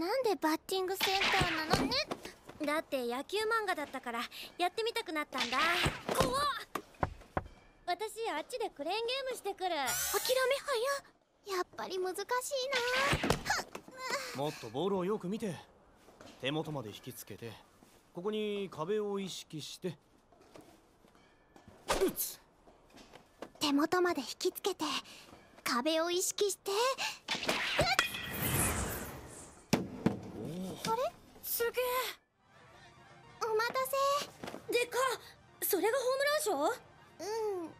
なんでバッティングセンターなのね?だって野球漫画だったからやってみたくなったんだ。怖っ。私あっちでクレーンゲームしてくる。諦め早やっぱり難しいもっとボールをよく見て。手元まで引きつけて。ここに壁を意識して。打つ。な手元まで引きつけて。壁を意識してあれ？すげえ。お待たせ。でかそれがホームラン賞うん。